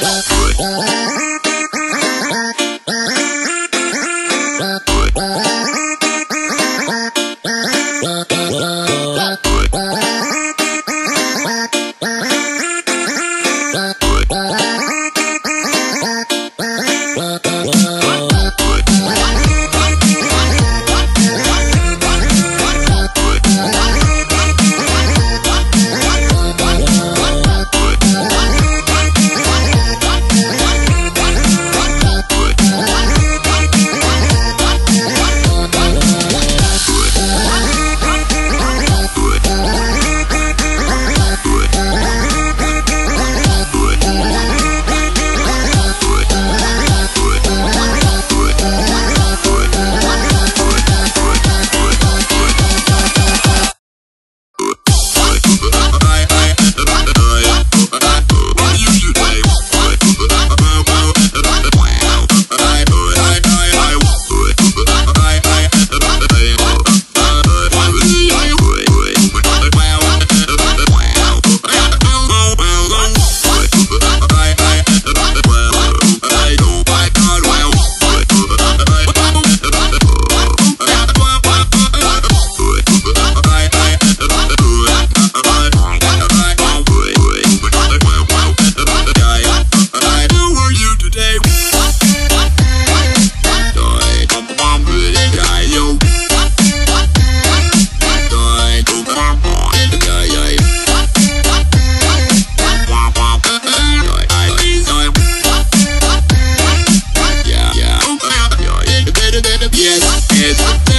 Bye. head.